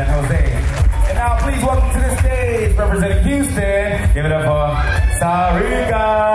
San Jose. And now please welcome to the stage, representing Houston, give it up for Sarika.